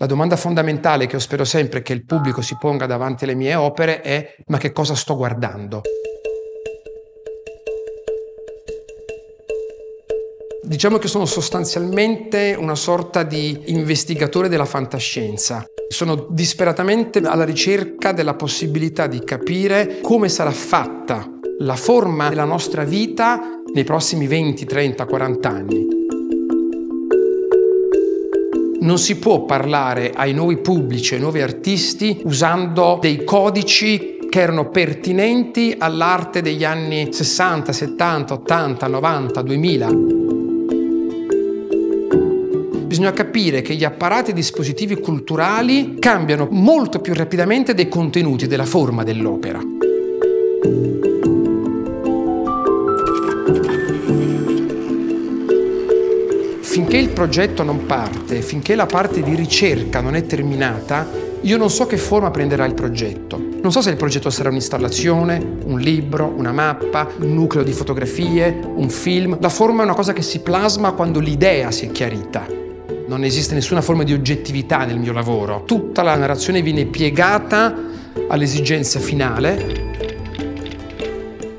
La domanda fondamentale che io spero sempre che il pubblico si ponga davanti alle mie opere è ma che cosa sto guardando? Diciamo che sono sostanzialmente una sorta di investigatore della fantascienza. Sono disperatamente alla ricerca della possibilità di capire come sarà fatta la forma della nostra vita nei prossimi 20, 30, 40 anni non si può parlare ai nuovi pubblici, ai nuovi artisti usando dei codici che erano pertinenti all'arte degli anni 60, 70, 80, 90, 2000. Bisogna capire che gli apparati e dispositivi culturali cambiano molto più rapidamente dei contenuti, della forma dell'opera. Finché il progetto non parte, finché la parte di ricerca non è terminata, io non so che forma prenderà il progetto. Non so se il progetto sarà un'installazione, un libro, una mappa, un nucleo di fotografie, un film. La forma è una cosa che si plasma quando l'idea si è chiarita. Non esiste nessuna forma di oggettività nel mio lavoro. Tutta la narrazione viene piegata all'esigenza finale.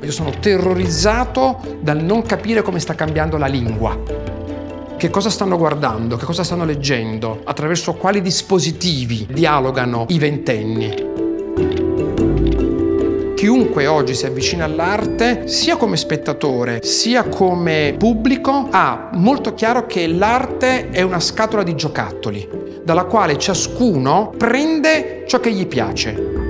Io sono terrorizzato dal non capire come sta cambiando la lingua che cosa stanno guardando, che cosa stanno leggendo, attraverso quali dispositivi dialogano i ventenni. Chiunque oggi si avvicina all'arte, sia come spettatore, sia come pubblico, ha molto chiaro che l'arte è una scatola di giocattoli, dalla quale ciascuno prende ciò che gli piace.